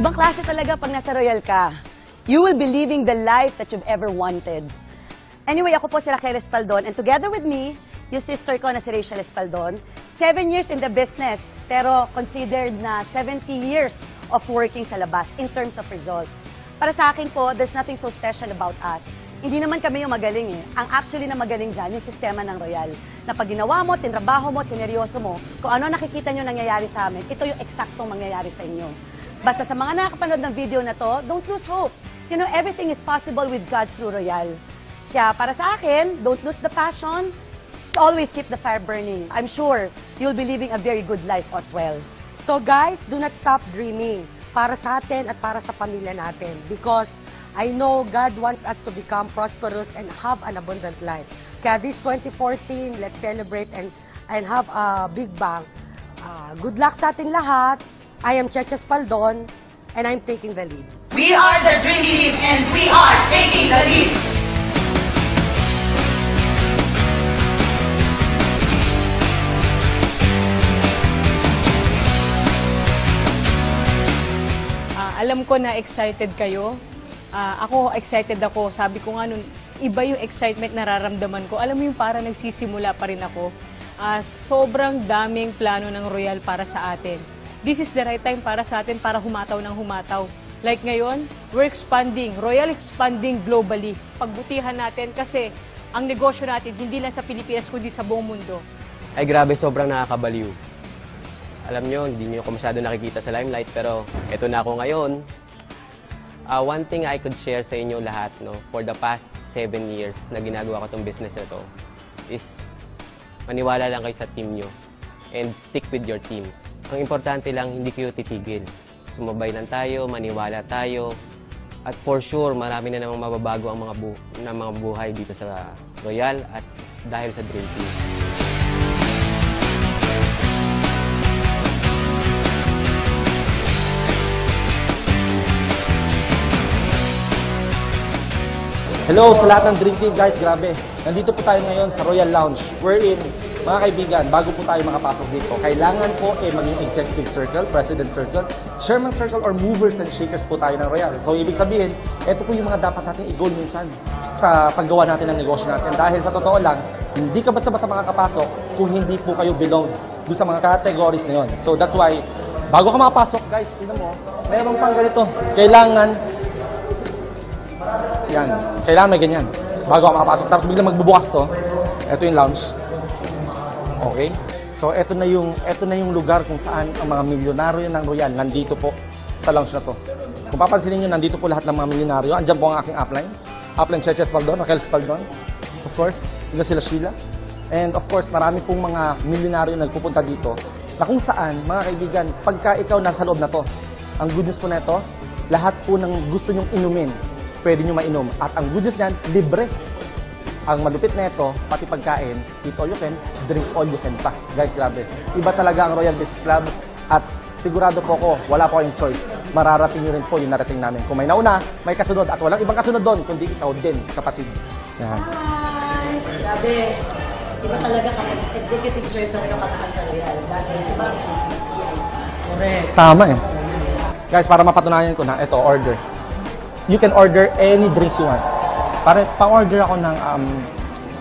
Ibang klase talaga pag nasa Royal ka. You will be living the life that you've ever wanted. Anyway, ako po si Raquel Espaldon and together with me, yung sister ko na si Rachel Espaldon, seven years in the business, pero considered na 70 years of working sa labas in terms of result. Para sa akin po, there's nothing so special about us. Hindi naman kami yung magaling eh. Ang actually na magaling dyan, yung sistema ng Royal. Na pag ginawa mo, tinrabaho mo, sineryoso mo, kung ano nakikita nyo nangyayari sa amin, ito yung eksaktong mangyayari sa inyo. Basta sa mga nakakapanood ng video na to, don't lose hope. You know, everything is possible with God through Royal. Kaya para sa akin, don't lose the passion. Always keep the fire burning. I'm sure you'll be living a very good life as well. So guys, do not stop dreaming para sa atin at para sa pamilya natin because I know God wants us to become prosperous and have an abundant life. Kaya this 2014, let's celebrate and and have a big bang. Ah, good luck sa ating lahat. I am Cheche Spaldon and I'm taking the lead. We are the Dream Team and we are taking the lead. Ah, alam ko na excited kayo. Ah, ako, excited ako. Sabi ko nga nun, iba yung excitement nararamdaman ko. Alam mo yung para nagsisimula pa rin ako. Ah, sobrang daming plano ng Royal para sa atin. This is the right time para sa atin para humataw ng humataw. Like ngayon, we're expanding, Royal expanding globally. Pagbutihan natin kasi ang negosyo natin hindi lang sa Pilipinas kundi sa buong mundo. Ay grabe, sobrang nakakabaliw. Alam nyo, hindi nyo ako masyado nakikita sa limelight, pero eto na ako ngayon. Ah, one thing I could share sa inyo lahat, no, for the past seven years na ginagawa ko tong business na to, is maniwala lang kayo sa team nyo and stick with your team. Ang importante lang, hindi kayo titigil. Sumabay lang tayo, maniwala tayo, at for sure, marami na namang mababago ang mga, bu- na mga buhay dito sa Royal at dahil sa Dream Team. Hello sa lahat ng Dream Team guys, grabe. Nandito po tayo ngayon sa Royal Lounge. Wherein, mga kaibigan, bago po tayo makapasok dito, kailangan po eh maging executive circle, president circle, chairman circle, or movers and shakers po tayo ng Royal. So, ibig sabihin, ito po yung mga dapat natin i-goal minsan sa paggawa natin ng negosyo natin. Dahil sa totoo lang, hindi ka basta-basta makakapasok kung hindi po kayo belong doon sa mga categories na yun. So, that's why, bago ka makapasok, guys, tingnan mo, meron pang ganito. Kailangan yan. Kailangan may ganyan. Bago ako makapasok. Tapos biglang magbubukas to. Ito yung lounge. Okay? So, ito na yung ito na yung lugar kung saan ang mga milyonaryo ng Royal nandito po sa lounge na to. Kung papansinin niyo, nandito po lahat ng mga milyonaryo. Andiyan po ang aking upline. Upline Cheche Spaldon, Raquel Spaldon. Of course, ito sila Sheila. And of course, marami pong mga milyonaryo nagpupunta dito na kung saan, mga kaibigan, pagka ikaw nasa loob na to, ang good news po na ito, lahat po ng gusto nyong inumin, pwede nyo mainom. At ang good news niyan, libre. Ang malupit na ito, pati pagkain, eat all you can, drink all you can pa. Guys, grabe. Iba talaga ang Royal Business Club at sigurado po ako, wala po kayong choice. Mararating nyo rin po yung narating namin. Kung may nauna, may kasunod at walang ibang kasunod doon, kundi ikaw din, kapatid. Yan. Grabe. Iba talaga kapag executive circle ka mataas sa Royal. Dahil iba Correct. Tama eh. Guys, para mapatunayan ko na, ito, order. You can order any drinks you want. Para pa-order ako ng um,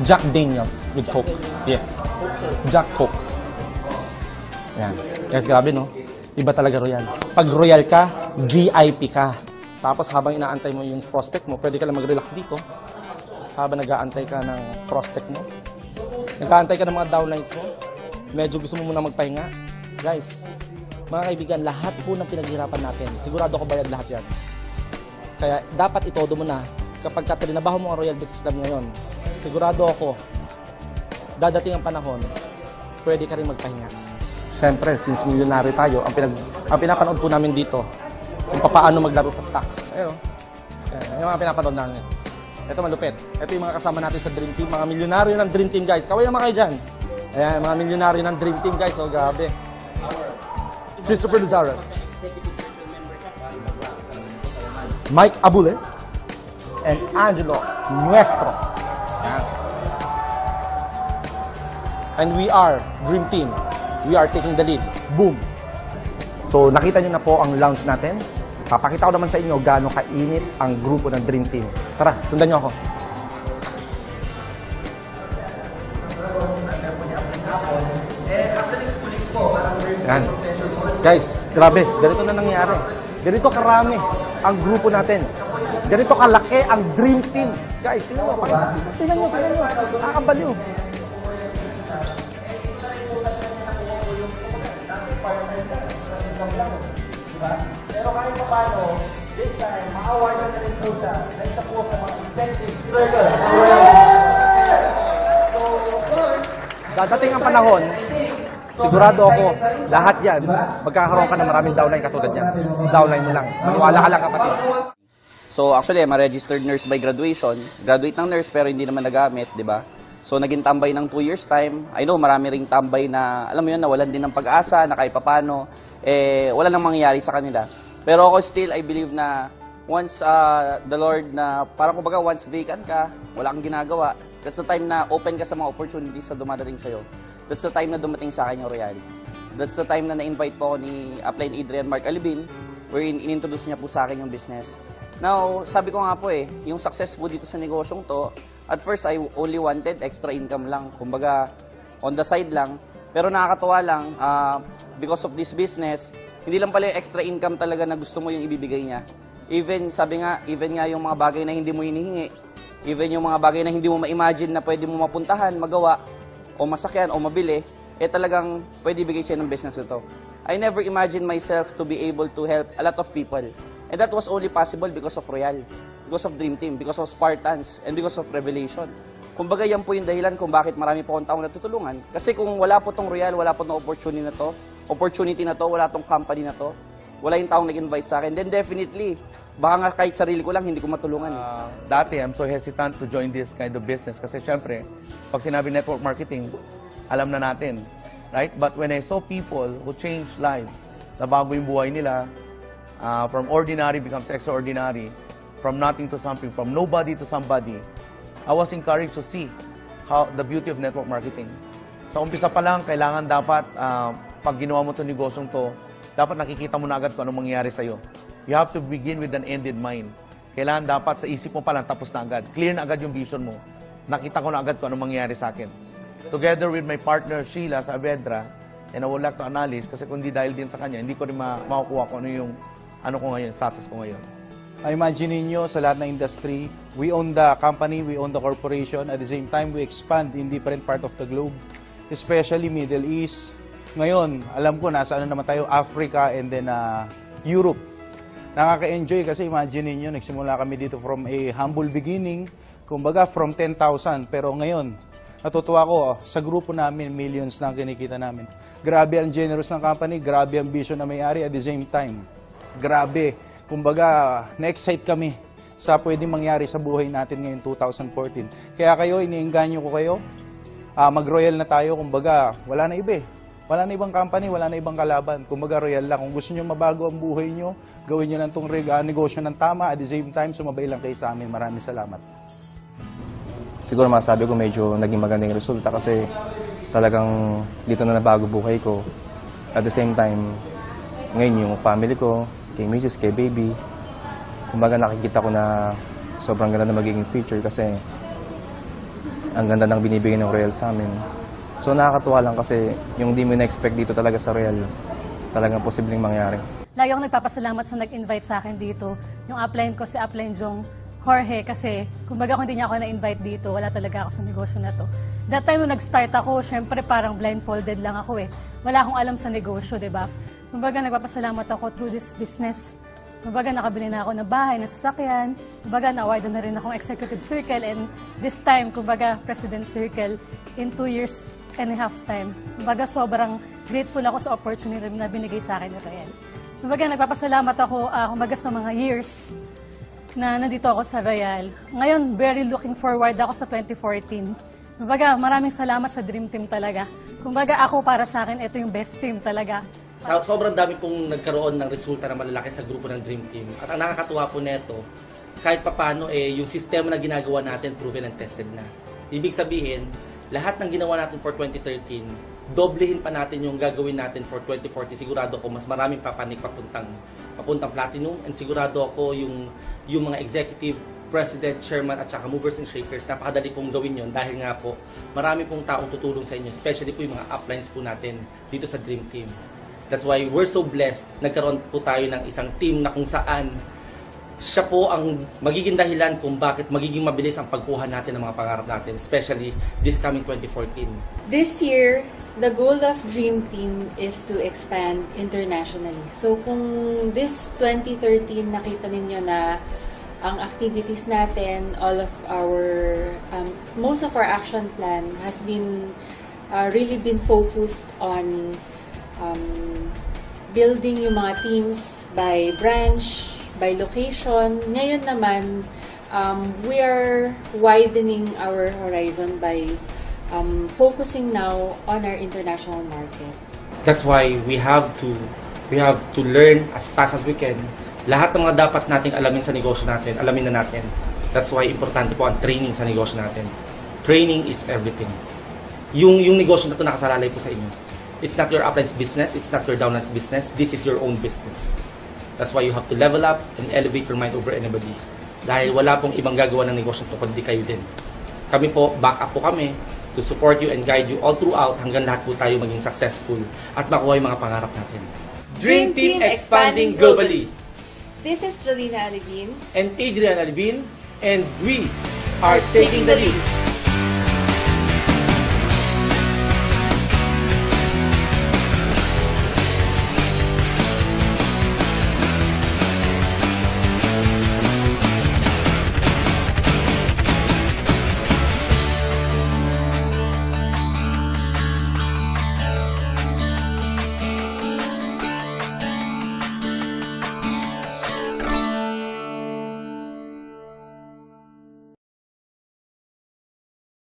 Jack Daniels with Coke. Yes. Jack Coke. Yan. Guys, grabe no? Iba talaga Royal. Pag Royal ka, VIP ka. Tapos habang inaantay mo yung prospect mo, pwede ka lang mag-relax dito. Habang nag-aantay ka ng prospect mo. Nag-aantay ka ng mga downlines mo. Medyo gusto mo muna magpahinga. Guys, mga kaibigan, lahat po ng pinaghirapan natin, sigurado ko bayad lahat yan. Kaya dapat itodo mo na kapag ka trinabaho mo ang Royal Business Club ngayon, sigurado ako, dadating ang panahon, pwede ka rin magpahinga. Siyempre, since milyonary tayo, ang, pinag, ang pinapanood po namin dito, kung paano maglaro sa stocks. Ayun, Ayan, yung mga pinapanood namin. Ito malupit. Ito yung mga kasama natin sa Dream Team. Mga milyonaryo ng Dream Team, guys. Kaway naman kayo dyan. Ayan, mga milyonaryo ng Dream Team, guys. Oh, grabe. Christopher Lazarus. Mike Abule. And Angelo Nuestro. Ayan. And we are Dream Team. We are taking the lead. Boom. So, nakita nyo na po ang lounge natin. Papakita ko naman sa inyo gaano kainit ang grupo ng Dream Team. Tara, sundan nyo ako. Yan. Guys, grabe. Ganito na nangyari. Ganito karami ang grupo natin. Ganito kalaki ang Dream Team. Guys, tingnan mo. Tingnan nyo, tingnan nyo. Nakakabaliw. Dadating ang panahon, sigurado ako, lahat yan, magkakaroon ka ng maraming downline katulad yan. Downline mo lang. Maniwala ka lang kapatid. So actually, I'm a registered nurse by graduation. Graduate ng nurse pero hindi naman nagamit, di ba? So naging tambay ng two years time. I know marami ring tambay na, alam mo yun, nawalan din ng pag-asa, na kahit papano, eh, wala nang mangyayari sa kanila. Pero ako still, I believe na once uh, the Lord na, parang kumbaga once vacant ka, wala kang ginagawa, that's the time na open ka sa mga opportunities na dumadating sa'yo. That's the time na dumating sa akin yung reality. That's the time na na-invite po ako ni Upline Adrian Mark Alibin, wherein in-introduce niya po sa akin yung business. Now, sabi ko nga po eh, yung success po dito sa negosyong to, at first I only wanted extra income lang. Kumbaga, on the side lang. Pero nakakatuwa lang, ah, because of this business, hindi lang pala yung extra income talaga na gusto mo yung ibibigay niya. Even, sabi nga, even nga yung mga bagay na hindi mo hinihingi, even yung mga bagay na hindi mo ma-imagine na pwede mo mapuntahan, magawa, o masakyan, o mabili, eh talagang pwede ibigay siya ng business ito. I never imagined myself to be able to help a lot of people. And that was only possible because of Royal, because of Dream Team, because of Spartans, and because of Revelation. Kumbaga yan po yung dahilan kung bakit marami po akong taong natutulungan. Kasi kung wala po tong Royal, wala po tong opportunity na to, opportunity na to, wala tong company na to, wala yung taong nag-invite sa akin, then definitely, baka nga kahit sarili ko lang, hindi ko matulungan. eh. Uh, dati, I'm so hesitant to join this kind of business kasi syempre, pag sinabi network marketing, alam na natin. Right? But when I saw people who change lives, na bago yung buhay nila, uh, from ordinary becomes extraordinary, from nothing to something, from nobody to somebody, I was encouraged to see how the beauty of network marketing. Sa umpisa pa lang, kailangan dapat, uh, pag ginawa mo itong negosyong to, dapat nakikita mo na agad kung anong mangyayari sa'yo. You have to begin with an ended mind. Kailangan dapat sa isip mo pa lang, tapos na agad. Clear na agad yung vision mo. Nakita ko na agad kung anong mangyayari sa akin. Together with my partner, Sheila Saavedra, and I would like to acknowledge, kasi kung di dahil din sa kanya, hindi ko rin ma- makukuha kung ano yung ano ko ngayon, status ko ngayon. Imagine ninyo sa lahat ng industry, we own the company, we own the corporation. At the same time, we expand in different part of the globe, especially Middle East. Ngayon, alam ko, nasa ano naman tayo, Africa and then uh, Europe. Nakaka-enjoy kasi imagine ninyo, nagsimula kami dito from a humble beginning, kumbaga from 10,000. Pero ngayon, natutuwa ko, oh, sa grupo namin, millions na ang kinikita namin. Grabe ang generous ng company, grabe ang vision na may-ari at the same time. Grabe. Kumbaga, na-excite kami sa pwedeng mangyari sa buhay natin ngayon 2014. Kaya kayo, iniinganyo ko kayo, ah, mag-royal na tayo. Kumbaga, wala na iba eh. Wala na ibang company, wala na ibang kalaban. Kumbaga, royal lang. Kung gusto nyo mabago ang buhay nyo, gawin nyo lang itong negosyo ng tama. At the same time, sumabay lang kayo sa amin. Maraming salamat. siguro masabi ko medyo naging magandang resulta kasi talagang dito na nabago buhay ko. At the same time, ngayon yung family ko, kay Mrs., kay baby, kumbaga nakikita ko na sobrang ganda na magiging future kasi ang ganda ng binibigay ng Royal sa amin. So nakakatuwa lang kasi yung di mo na-expect dito talaga sa Royal, talagang posibleng mangyari. Lagi ako nagpapasalamat sa nag-invite sa akin dito. Yung upline ko, si upline Jong Jorge, kasi kumbaga kung hindi niya ako na-invite dito, wala talaga ako sa negosyo na to. That time nung nag-start ako, syempre parang blindfolded lang ako eh. Wala akong alam sa negosyo, di ba? Kumbaga nagpapasalamat ako through this business. Kumbaga nakabili na ako ng bahay, ng sasakyan. Kumbaga na-awardan na rin akong executive circle and this time, kumbaga president circle in two years and a half time. Kumbaga sobrang grateful ako sa opportunity na binigay sa akin ni Rael. Kumbaga nagpapasalamat ako ah, kumbaga sa mga years na nandito ako sa Royal. Ngayon, very looking forward ako sa 2014. Kumbaga, maraming salamat sa Dream Team talaga. Kumbaga, ako para sa akin, ito yung best team talaga. Sa, sobrang dami pong nagkaroon ng resulta na malalaki sa grupo ng Dream Team. At ang nakakatuwa po neto, kahit papano eh, yung sistema na ginagawa natin proven and tested na. Ibig sabihin, lahat ng ginawa natin for 2013, doblehin pa natin yung gagawin natin for 2040. Sigurado ako mas maraming papanik papuntang papuntang platinum and sigurado ako yung yung mga executive president, chairman at saka movers and shakers, napakadali pong gawin yon dahil nga po marami pong taong tutulong sa inyo, especially po yung mga uplines po natin dito sa Dream Team. That's why we're so blessed. Nagkaroon po tayo ng isang team na kung saan siya po ang magiging dahilan kung bakit magiging mabilis ang pagkuha natin ng mga pangarap natin, especially this coming 2014. This year, the goal of Dream Team is to expand internationally. So kung this 2013 nakita ninyo na ang activities natin, all of our, um, most of our action plan has been uh, really been focused on um, building yung mga teams by branch, by location. Ngayon naman, um, we are widening our horizon by um, focusing now on our international market. That's why we have to we have to learn as fast as we can. Lahat ng mga dapat nating alamin sa negosyo natin, alamin na natin. That's why importante po ang training sa negosyo natin. Training is everything. Yung yung negosyo na to nakasalalay po sa inyo. It's not your upline's business, it's not your downline's business, this is your own business. That's why you have to level up and elevate your mind over anybody. Dahil wala pong ibang gagawa ng negosyo to kundi kayo din. Kami po, back up po kami to support you and guide you all throughout hanggang lahat po tayo maging successful at makuha yung mga pangarap natin. Dream Team expanding globally. This is Jolina Alivin. And Adrian Alvin, and we are taking the lead.